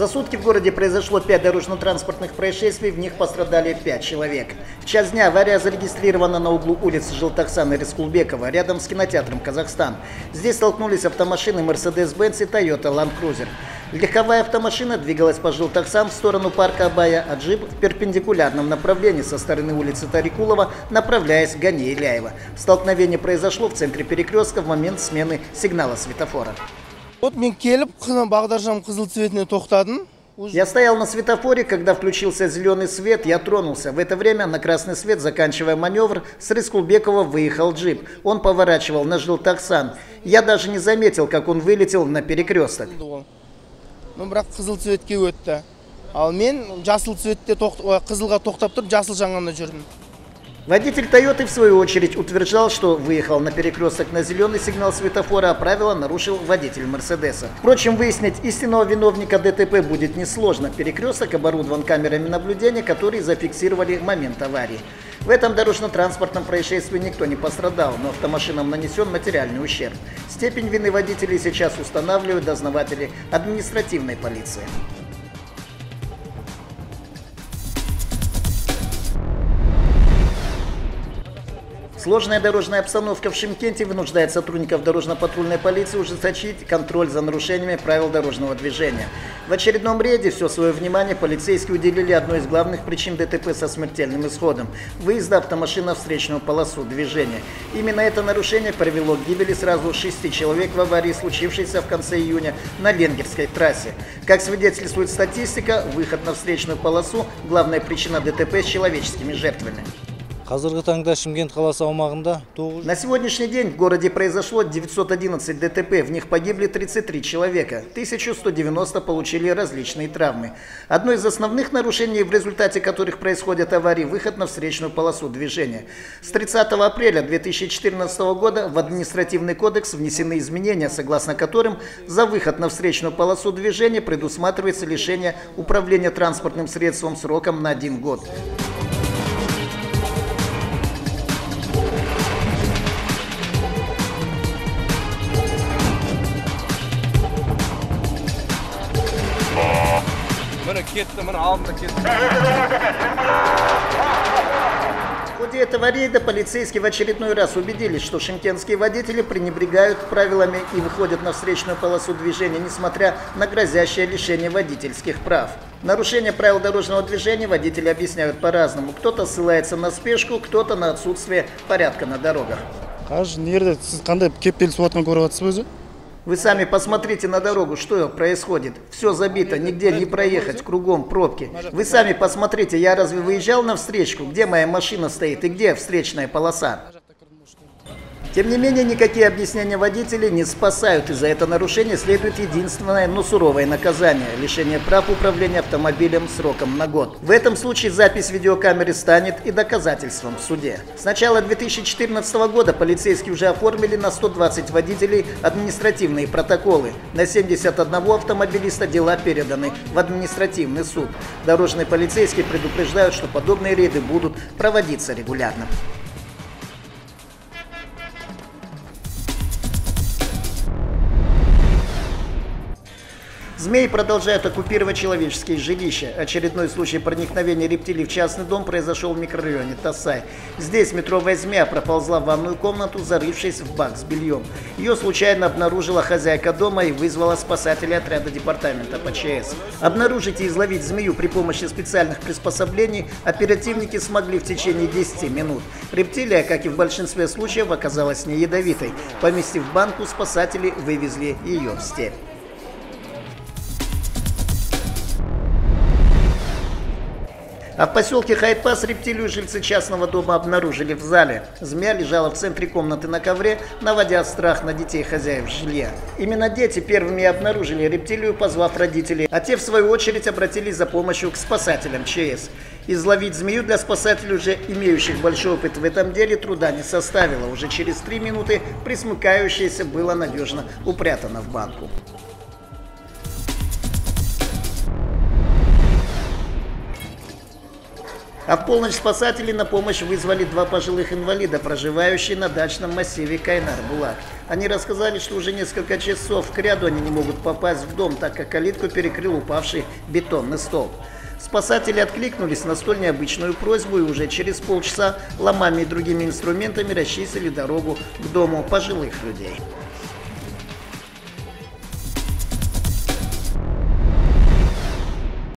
За сутки в городе произошло 5 дорожно-транспортных происшествий, в них пострадали 5 человек. В час дня авария зарегистрирована на углу улиц Желтоксана и Рескулбекова, рядом с кинотеатром «Казахстан». Здесь столкнулись автомашины Mercedes-Benz и Toyota Land Cruiser. Легковая автомашина двигалась по Желтоксан в сторону парка Абая, а джип в перпендикулярном направлении со стороны улицы Тарикулова, направляясь к Гане Иляева. Столкновение произошло в центре перекрестка в момент смены сигнала светофора. Вот мен келіп бағдаршам қызыл цветіне тоқтадым Я стоял на светофоре, когда включился зеленый свет, я тронулся. В это время на красный свет, заканчивая маневр, с Рискулбекова выехал джип. Он поворачивал на Жилтаксан. Я даже не заметил, как он вылетел на перекресток. ол ну бірақ қызыл цветке өтті ал мен жасыл цветте тоқ- ой, қызылға тоқтап тұрып жасыл жанғанда жүрдім Водитель Тойоты, в свою очередь, утверждал, что выехал на перекресток на зеленый сигнал светофора, а правила нарушил водитель Мерседеса. Впрочем, выяснить истинного виновника ДТП будет несложно. Перекресток оборудован камерами наблюдения, которые зафиксировали момент аварии. В этом дорожно-транспортном происшествии никто не пострадал, но автомашинам нанесен материальный ущерб. Степень вины водителей сейчас устанавливают дознаватели административной полиции. Сложная дорожная обстановка в Шимкенте вынуждает сотрудников дорожно-патрульной полиции ужесточить контроль за нарушениями правил дорожного движения. В очередном рейде все свое внимание полицейские уделили одной из главных причин ДТП со смертельным исходом – выезда автомашин на встречную полосу движения. Именно это нарушение привело к гибели сразу шести человек в аварии, случившейся в конце июня на Ленгерской трассе. Как свидетельствует статистика, выход на встречную полосу – главная причина ДТП с человеческими жертвами. Қазіргі таңда шымкент қаласы аумағында 9 На сегодняшний день в городе произошло 911 ДТП, в них погибли 33 человека, 1190 получили различные травмы. Одно из основных нарушений, в результате которых происходят аварии, выход на встречную полосу движения. С 30 апреля 2014 года в административный кодекс внесены изменения, согласно которым за выход на встречную полосу движения предусматривается лишение управления транспортным средством сроком на один год. міне кетті міне алдында кетті В ходе этого рейда полицейские в очередной раз убедились, что шимкенские водители пренебрегают правилами и выходят на встречную полосу движения, несмотря на грозящее лишение водительских прав. Нарушение правил дорожного движения водители объясняют по-разному. Кто-то ссылается на спешку, кто-то на отсутствие порядка на дорогах. қазір вы сами посмотрите на дорогу, что происходит. Все забито, нигде не проехать, кругом пробки. Вы сами посмотрите, я разве выезжал на встречку? Где моя машина стоит и где встречная полоса? Тем не менее, никакие объяснения водителей не спасают, и за это нарушение следует единственное, но суровое наказание – лишение прав управления автомобилем сроком на год. В этом случае запись видеокамеры станет и доказательством в суде. С начала 2014 года полицейские уже оформили на 120 водителей административные протоколы. На 71 автомобилиста дела переданы в административный суд. Дорожные полицейские предупреждают, что подобные рейды будут проводиться регулярно. Змеи продолжают оккупировать человеческие жилища. Очередной случай проникновения рептилий в частный дом произошел в микрорайоне Тасай. Здесь метровая змея проползла в ванную комнату, зарывшись в бак с бельем. Ее случайно обнаружила хозяйка дома и вызвала спасателей отряда департамента ПЧС. Обнаружить и изловить змею при помощи специальных приспособлений оперативники смогли в течение 10 минут. Рептилия, как и в большинстве случаев, оказалась не ядовитой. Поместив банку, спасатели вывезли ее в степь. А в поселке Хайпас рептилию жильцы частного дома обнаружили в зале. Змея лежала в центре комнаты на ковре, наводя страх на детей хозяев жилья. Именно дети первыми обнаружили рептилию, позвав родителей, а те в свою очередь обратились за помощью к спасателям ЧС. Изловить змею для спасателей, уже имеющих большой опыт в этом деле, труда не составило. Уже через три минуты присмыкающееся было надежно упрятано в банку. А в полночь спасатели на помощь вызвали два пожилых инвалида, проживающие на дачном массиве Кайнар-Булак. Они рассказали, что уже несколько часов к ряду они не могут попасть в дом, так как калитку перекрыл упавший бетонный столб. Спасатели откликнулись на столь необычную просьбу и уже через полчаса ломами и другими инструментами расчистили дорогу к дому пожилых людей.